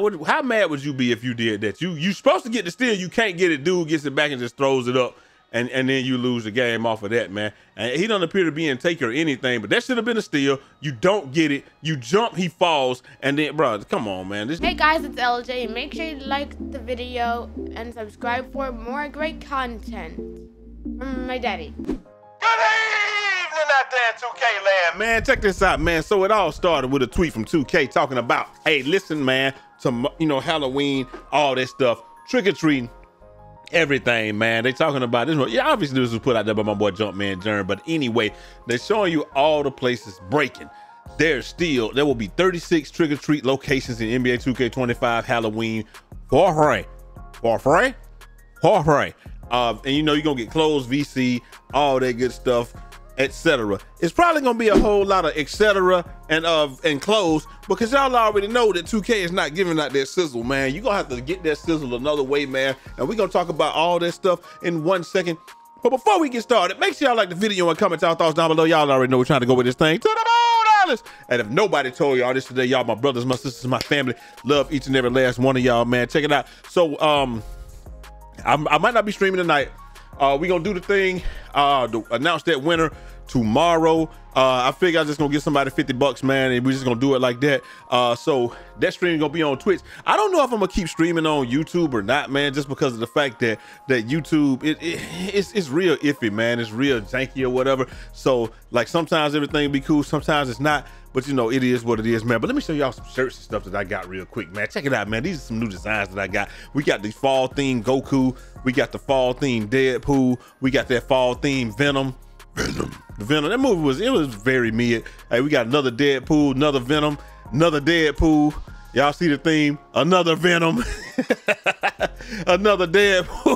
How would how mad would you be if you did that? You you supposed to get the steal, you can't get it. Dude gets it back and just throws it up, and and then you lose the game off of that, man. And he don't appear to be in take or anything, but that should have been a steal. You don't get it. You jump, he falls, and then, bro, come on, man. This Hey guys, it's LJ. Make sure you like the video and subscribe for more great content from my daddy. Good evening out there 2K land, man. Check this out, man. So it all started with a tweet from 2K talking about, hey, listen, man, to you know Halloween, all that stuff, trick or treating, everything, man. They talking about this. Yeah, obviously this was put out there by my boy Jumpman Jern, but anyway, they're showing you all the places breaking. There's still there will be 36 trick or treat locations in NBA 2K25 Halloween for free, for free, for free. Uh, and you know you're gonna get clothes, VC, all that good stuff, etc. It's probably gonna be a whole lot of etc. and of and clothes because y'all already know that 2K is not giving out that sizzle, man. You gonna have to get that sizzle another way, man. And we're gonna talk about all that stuff in one second. But before we get started, make sure y'all like the video and comment y'all thoughts down below. Y'all already know we're trying to go with this thing to the moon. And if nobody told y'all this today, y'all my brothers, my sisters, my family, love each and every last one of y'all, man. Check it out. So um I'm, I might not be streaming tonight. Uh, we gonna do the thing. Uh, to announce that winner tomorrow. Uh, I figure I'm just gonna give somebody 50 bucks, man, and we're just gonna do it like that. Uh, so that stream gonna be on Twitch. I don't know if I'm gonna keep streaming on YouTube or not, man, just because of the fact that that YouTube it, it it's it's real iffy, man. It's real janky or whatever. So like sometimes everything be cool, sometimes it's not. But you know, it is what it is, man. But let me show y'all some shirts and stuff that I got real quick, man. Check it out, man. These are some new designs that I got. We got the fall theme Goku. We got the fall theme Deadpool. We got that fall theme Venom. Venom. The Venom. That movie was it was very mid. Hey, we got another Deadpool, another Venom, another Deadpool. Y'all see the theme? Another Venom. another Deadpool.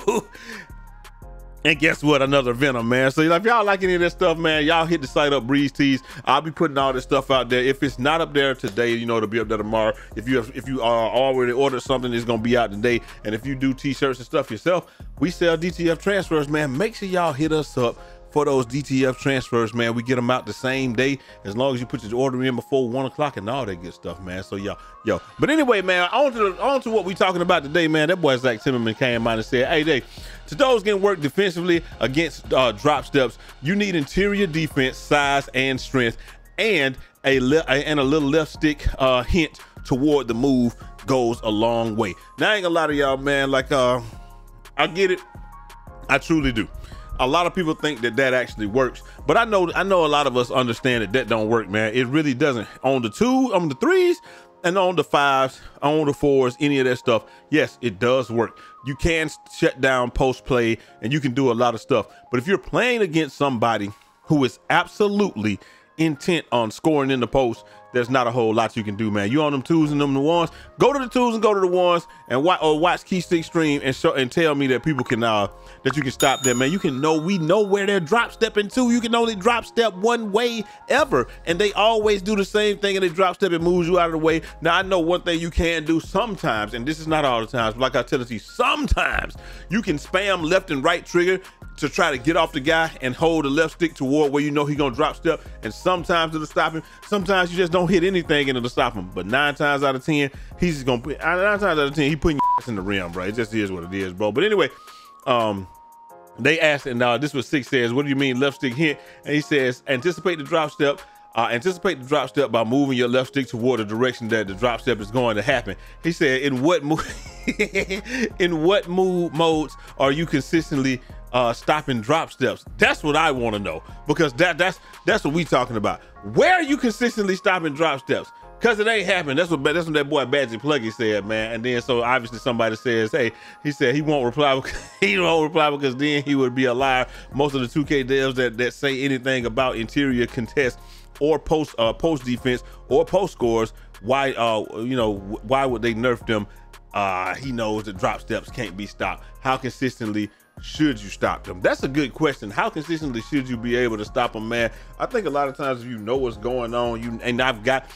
And guess what? Another Venom, man. So if y'all like any of this stuff, man, y'all hit the site up, Breaze Tees. I'll be putting all this stuff out there. If it's not up there today, you know it'll be up there tomorrow. If you have, if you uh, already ordered something, it's gonna be out today. And if you do t-shirts and stuff yourself, we sell DTF transfers, man. Make sure y'all hit us up for those DTF transfers, man. We get them out the same day as long as you put your order in before one o'clock and all that good stuff, man. So y'all, yo. But anyway, man, on to on to what we talking about today, man. That boy Zach Timmerman came out and said, "Hey, they to those getting work defensively against uh, drop steps, you need interior defense, size, and strength, and a and a little left stick uh, hint toward the move goes a long way." Now, I ain't gonna to y'all, man. Like, uh, I get it. I truly do a lot of people think that that actually works but i know i know a lot of us understand that that don't work man. It really doesn't. On the two on the threes and on the fives on the fours any of that stuff yes it does work. You can shut down post play and you can do a lot of stuff but if you're playing against somebody who is absolutely intent on scoring in the post there's not a whole lot you can do, man. You on them twos and them the ones. Go to the twos and go to the ones and watch or watch Keystix stream and show and tell me that people can uh that you can stop them, man. You can know we know where they're drop stepping to. You can only drop step one way ever, and they always do the same thing. And they drop step and moves you out of the way. Now I know one thing you can do sometimes, and this is not all the times, but like I tell you, sometimes you can spam left and right trigger to try to get off the guy and hold the left stick toward where you know he's gonna drop step. And sometimes it'll stop him. Sometimes you just don't hit anything and it'll stop him. But nine times out of ten, he's just gonna put nine times out of ten, he putting in the rim, bro. It just is what it is, bro. But anyway, um, they asked, and uh, this was six says, "What do you mean left stick hit?" And he says, "Anticipate the drop step." Uh, anticipate the drop step by moving your left stick toward the direction that the drop step is going to happen. He said, "In what move? in what move modes are you consistently uh, stopping drop steps? That's what I want to know because that that's that's what we talking about. Where are you consistently stopping drop steps? Cause it ain't happening. That's what that's what that boy Badgy Pluggy said, man. And then so obviously somebody says, hey, he said he won't reply. Because, he won't reply because then he would be a liar. Most of the 2K devs that that say anything about interior contest or post uh, post defense or post scores, why uh you know why would they nerf them? Uh, he knows that drop steps can't be stopped. How consistently should you stop them? That's a good question. How consistently should you be able to stop a man? I think a lot of times if you know what's going on, you and I've got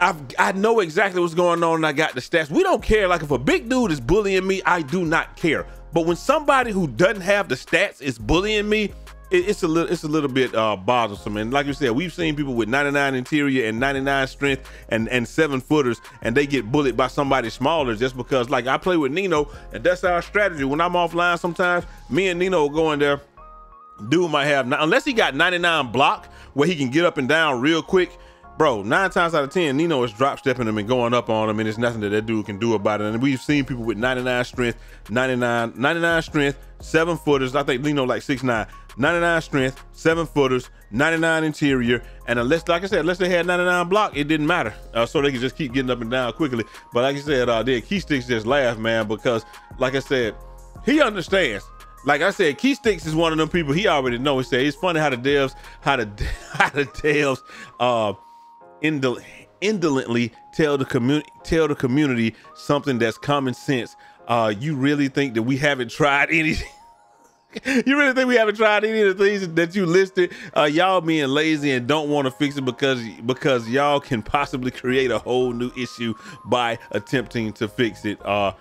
I've, I know exactly what's going on and I got the stats. We don't care. Like if a big dude is bullying me, I do not care. But when somebody who doesn't have the stats is bullying me, it, it's a little it's a little bit uh, bothersome. And like you said, we've seen people with 99 interior and 99 strength and and seven footers, and they get bullied by somebody smaller just because. Like I play with Nino, and that's our strategy. When I'm offline, sometimes me and Nino go in there. Dude might have not unless he got 99 block where he can get up and down real quick bro, nine times out of ten, Nino is drop stepping him and going up on him, and there's nothing that that dude can do about it. And we've seen people with 99 strength, 99, 99 strength, seven footers. I think Nino like six nine. 99 strength, seven footers, 99 interior, and unless, like I said, unless they had 99 block, it didn't matter. Uh, so they could just keep getting up and down quickly. But like I said, uh, their Keystix just laugh, man, because like I said, he understands like I said, Keystix is one of them people he already know. He said it's funny how the devs, how the how the devs uh indol- indolently tell the community tell the community something that's common sense. Uh, you really think that we haven't tried anything? you really think we haven't tried any of the things that you listed? Uh, y'all being lazy and don't want to fix it because because y'all can possibly create a whole new issue by attempting to fix it. Uh,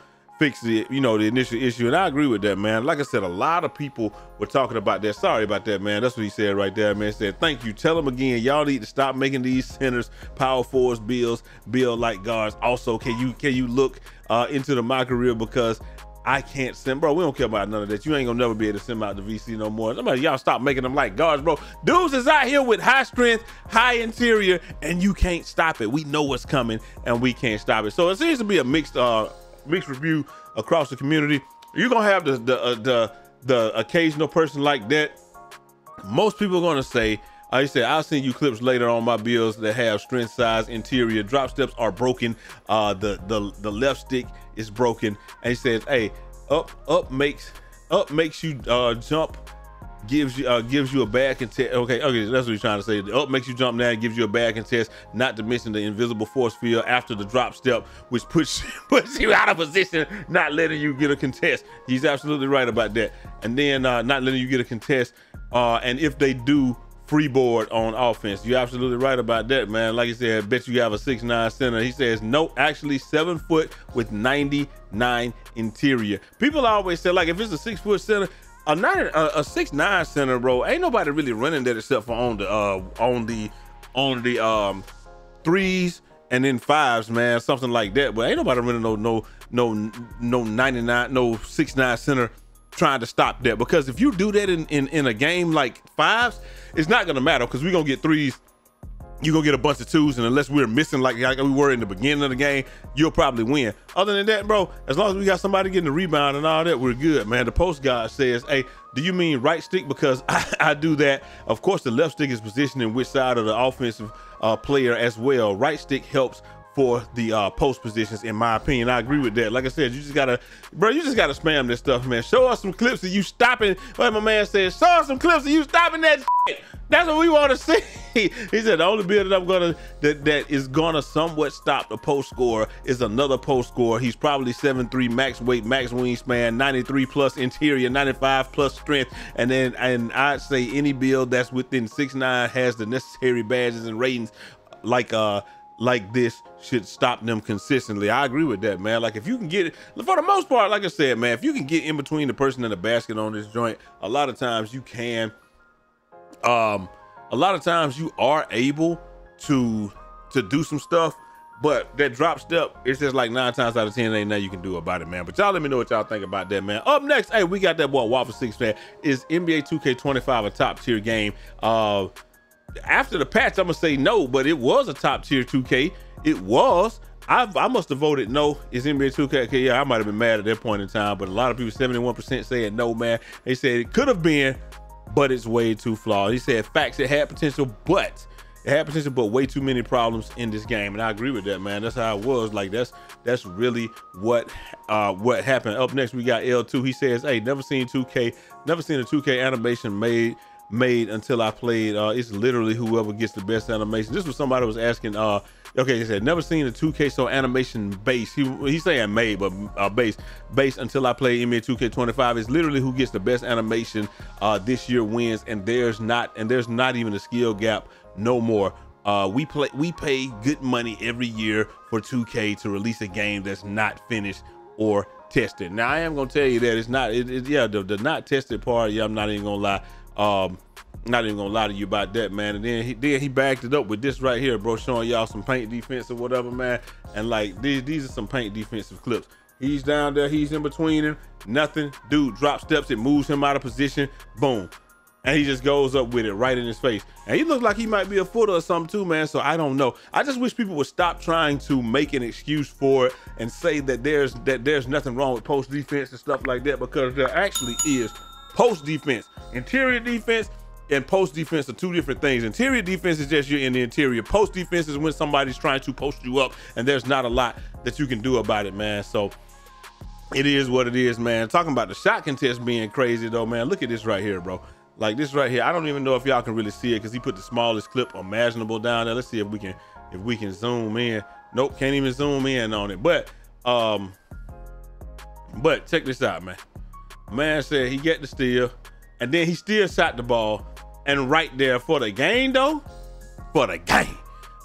fix the you know the initial issue. And i agree with that man. Like i said a lot of people were talking about that. Sorry about that man. That's what he said right there man. Said thank you. Tell him again y'all need to stop making these centers power forwards bills bill like guards. Also can you can you look uh, into the career because I can't send, bro. We don't care about none of that. You ain't gonna never be able to send out the VC no more. Somebody, y'all stop making them like guards, bro. Dudes is out here with high strength, high interior, and you can't stop it. We know what's coming, and we can't stop it. So it seems to be a mixed uh, mixed review across the community. You're gonna have the the uh, the, the occasional person like that. Most people are gonna say, I said, I'll send you clips later on my bills that have strength size, interior, drop steps are broken. Uh, the the the left stick is broken. And he says, hey, up up makes up makes you uh, jump gives you uh, gives you a bad contest. Okay, okay, that's what he's trying to say. The up makes you jump now, gives you a bad contest. Not to mention the invisible force field after the drop step, which puts puts you out of position, not letting you get a contest. He's absolutely right about that. And then uh, not letting you get a contest. Uh, and if they do freeboard on offense, you're absolutely right about that, man. Like I said, I bet you have a six nine center. He says no, actually seven foot with 99 interior. People always say like if it's a six foot center a nine a, a six nine center, bro. Ain't nobody really running that except for on the uh on the on the um threes and then fives, man, something like that. But ain't nobody running no no no no 99 no six nine center trying to stop that because if you do that in in, in a game like fives, it's not gonna matter because we're gonna get threes you're gonna get a bunch of twos, and unless we're missing like, like we were in the beginning of the game, you'll probably win. Other than that, bro, as long as we got somebody getting the rebound and all that, we're good, man. The post guy says, "Hey, do you mean right stick? Because I, I do that. Of course, the left stick is positioning which side of the offensive uh, player as well. Right stick helps for the uh, post positions, in my opinion. I agree with that. Like I said, you just gotta, bro, you just gotta spam this stuff, man. Show us some clips of you stopping. What my man says, show us some clips of you stopping that. Shit. That's what we want to see. he said the only build that I'm gonna that that is gonna somewhat stop the post score is another post score. He's probably 7'3 max weight, max wingspan, 93 plus interior, 95 plus strength, and then and I'd say any build that's within 6'9 has the necessary badges and ratings like uh like this should stop them consistently. I agree with that, man. Like if you can get it, for the most part, like I said, man, if you can get in between the person and the basket on this joint, a lot of times you can. Um, a lot of times you are able to to do some stuff, but that drop step, it's just like nine times out of ten, ain't nothing you can do about it, man. But y'all let me know what y'all think about that, man. Up next, hey, we got that boy Waffle Six fan. Is NBA 2K25 a top tier game? Uh after the patch, I'm gonna say no, but it was a top tier 2K. It was. I, I must have voted no. Is NBA 2K? Okay, yeah, I might have been mad at that point in time, but a lot of people, 71% saying no, man. They said it could have been, but it's way too flawed. He said facts, it had potential, but it had potential, but way too many problems in this game. And I agree with that, man. That's how it was. Like that's that's really what uh what happened. Up next, we got L2. He says, Hey, never seen 2K, never seen a 2K animation made made until I played. Uh, it's literally whoever gets the best animation. This was somebody was asking. Uh, okay, he said never seen a 2K so animation base. He he's saying made, but uh, base base until I play NBA 2K25. It's literally who gets the best animation uh, this year wins, and there's not and there's not even a skill gap no more. Uh, we play we pay good money every year for 2K to release a game that's not finished or tested. Now I am gonna tell you that it's not. It, it, yeah, the, the not tested part. Yeah, I'm not even gonna lie Um, not even gonna lie to you about that, man. And then he then he backed it up with this right here, bro, showing y'all some paint defense or whatever, man. And like these these are some paint defensive clips. He's down there, he's in between him, nothing. Dude drop steps, it moves him out of position, boom. And he just goes up with it right in his face. And he looks like he might be a footer or something too, man. So I don't know. I just wish people would stop trying to make an excuse for it and say that there's that there's nothing wrong with post defense and stuff like that because there actually is post defense. Interior defense and post defense are two different things. Interior defense is just you're in the interior. Post defense is when somebody's trying to post you up and there's not a lot that you can do about it, man. So it is what it is, man. Talking about the shot contest being crazy though, man. Look at this right here, bro. Like this right here. I don't even know if y'all can really see it because he put the smallest clip imaginable down there. Let's see if we can if we can zoom in. Nope, can't even zoom in on it. But um, but check this out, man. Man said he get the steal, and then he still shot the ball, and right there for the game though, for the game.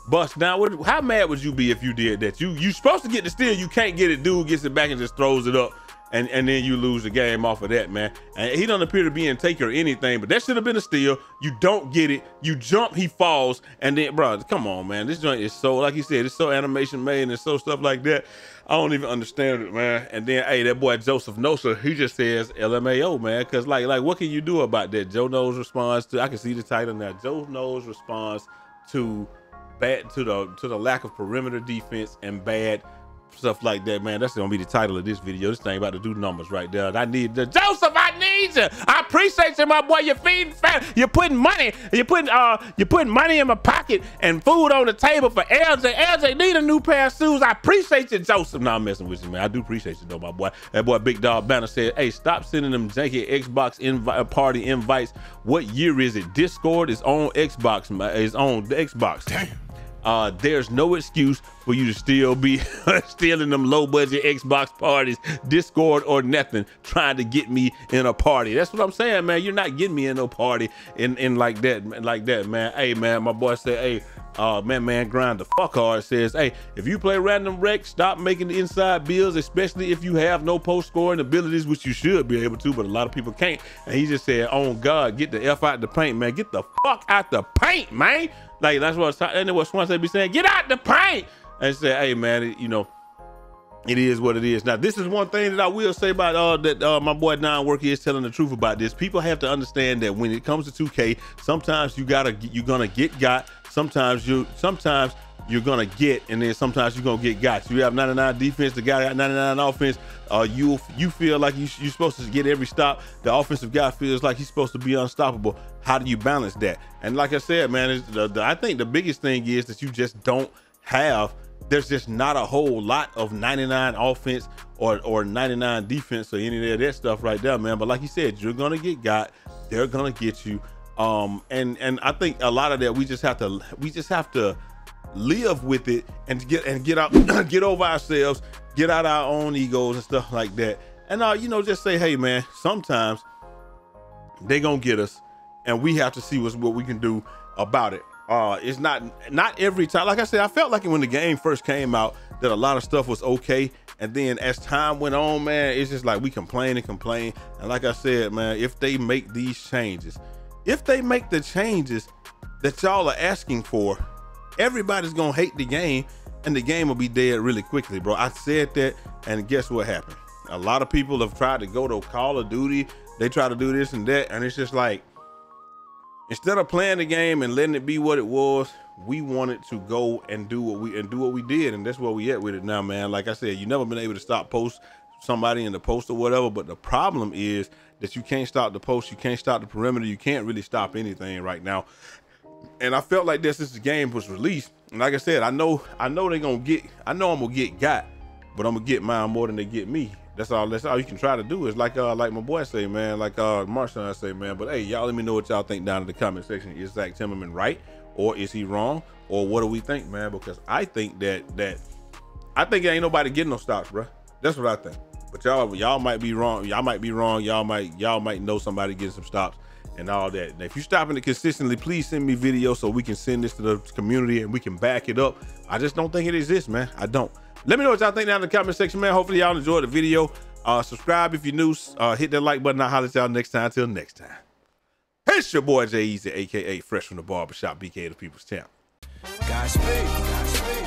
Bust now, how mad would you be if you did that? You you supposed to get the steal, you can't get it. Dude gets it back and just throws it up, and and then you lose the game off of that, man. And he don't appear to be in take or anything, but that should have been a steal. You don't get it, you jump, he falls, and then, bro, come on, man. This joint is so, like you said, it's so animation made and so stuff like that. I don't even understand it, man. And then, hey, that boy Joseph Nosa, he just says LMAO, man. Cause like, like, what can you do about that? Joe Knows responds to. I can see the title now. Joe Knows responds to bad to the to the lack of perimeter defense and bad stuff like that, man. That's gonna be the title of this video. This thing about to do numbers right there. I need the Joseph. I need you. I appreciate you, my boy. You're feeding fat. You're putting money. You're putting uh. You're putting money in my pocket and food on the table for LJ. LJ need a new pair of shoes. I appreciate you, Joseph. Now I'm messing with you, man. I do appreciate you, though, my boy. That boy, Big Dog Banner said, "Hey, stop sending them janky Xbox invi- party invites. What year is it? Discord is on Xbox. Is on the Xbox. Damn." Uh, there's no excuse for you to still be stealing them low budget Xbox parties, Discord or nothing, trying to get me in a party. That's what I'm saying, man. You're not getting me in no party in, in like that, like that, man. Hey, man, my boy said, hey, uh, man, man, grind the fuck hard says, hey, if you play random wreck, stop making the inside bills, especially if you have no post scoring abilities, which you should be able to, but a lot of people can't. And he just said, oh God, get the F out the paint, man. Get the fuck out the paint, man. Like that's what and what Swanson be saying. Get out the paint and say, hey man, it, you know, it is what it is. Now, this is one thing that I will say about uh, that uh, my boy Don Worky is telling the truth about this. People have to understand that when it comes to 2K, sometimes you gotta you're gonna get got. Sometimes you sometimes you're gonna get, and then sometimes you're gonna get got. So You have 99 defense, the guy got 99 offense. Uh, you you feel like you, you're supposed to get every stop. The offensive guy feels like he's supposed to be unstoppable. How do you balance that? And like I said, man, the, the, I think the biggest thing is that you just don't have. There's just not a whole lot of 99 offense or or 99 defense or any of that stuff right there, man. But like you said, you're gonna get got. They're gonna get you. Um, and and I think a lot of that we just have to we just have to live with it and get and get out get over ourselves get out our own egos and stuff like that. And uh you know just say hey man sometimes they gonna get us and we have to see what's what we can do about it. Uh it's not not every time. Like i said i felt like when the game first came out that a lot of stuff was okay. And then as time went on man it's just like we complain and complain. And like i said man if they make these changes if they make the changes that y'all are asking for everybody's gonna hate the game and the game will be dead really quickly, bro. I said that, and guess what happened? A lot of people have tried to go to Call of Duty, they try to do this and that, and it's just like instead of playing the game and letting it be what it was, we wanted to go and do what we and do what we did, and that's where we at with it now, man. Like I said, you never been able to stop post somebody in the post or whatever, but the problem is that you can't stop the post, you can't stop the perimeter, you can't really stop anything right now and I felt like this since the game was released. And like I said, I know I know they're gonna get I know I'm gonna get got, but I'm gonna get mine more than they get me. That's all that's all you can try to do is like uh like my boy say, man, like uh Marshall I say, man. But hey, y'all let me know what y'all think down in the comment section. Is Zach Timmerman right? Or is he wrong? Or what do we think, man? Because I think that that I think ain't nobody getting no stops, bro. That's what I think. But y'all y'all might be wrong. Y'all might be wrong. Y'all might y'all might know somebody getting some stops and all that. Now, if you're stopping it consistently, please send me videos so we can send this to the community and we can back it up. I just don't think it exists, man. I don't. Let me know what y'all think down in the comment section, man. Hopefully y'all enjoyed the video. Uh, subscribe if you're new. Uh, hit that like button. I'll holler at y'all next time. Till next time. It's your boy Jai Eazy, aka Fresh from the Barbershop, BK the People's Champ. Godspeed. Godspeed.